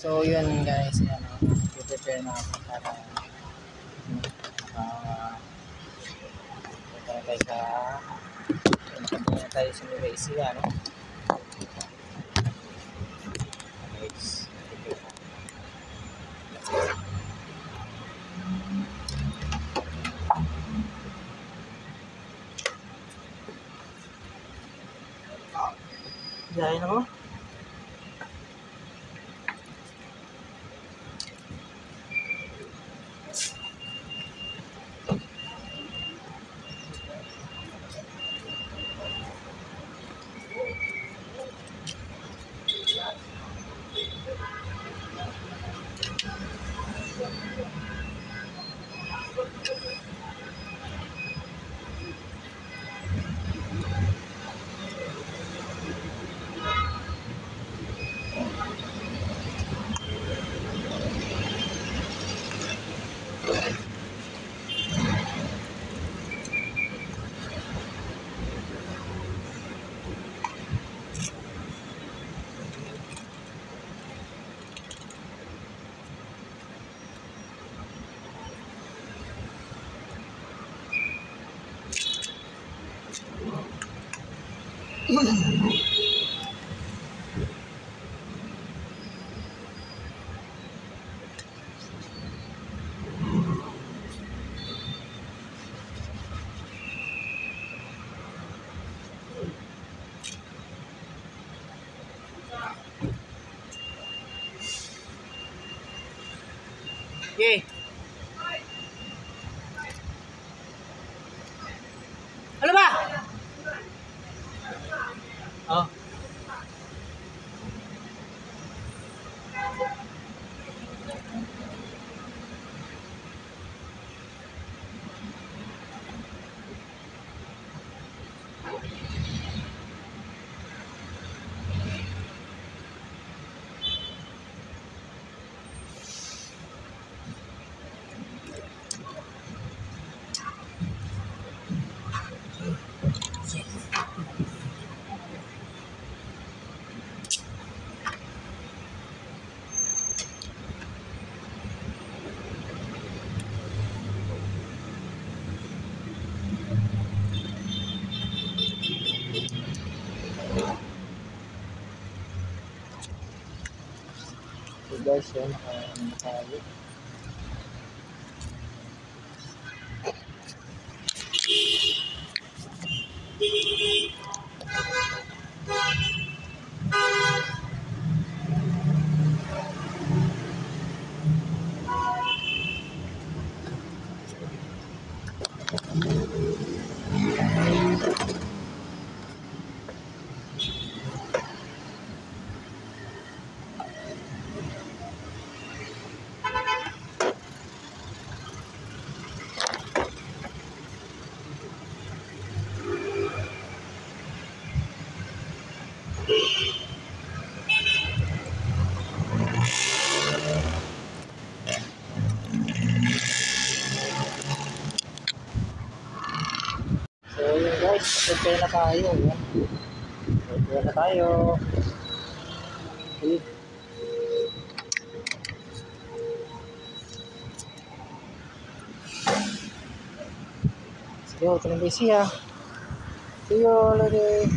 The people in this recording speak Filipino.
So yun guys, yan o. Prepare na ako para uh, punta na tayo sa punta na tayo sa Malaysia, ano? Guys. Diyan ako. 예. production and harvest. Thank prepare na tayo. Yan. Prepare na tayo. Okay. Let's go to Malaysia. See you later.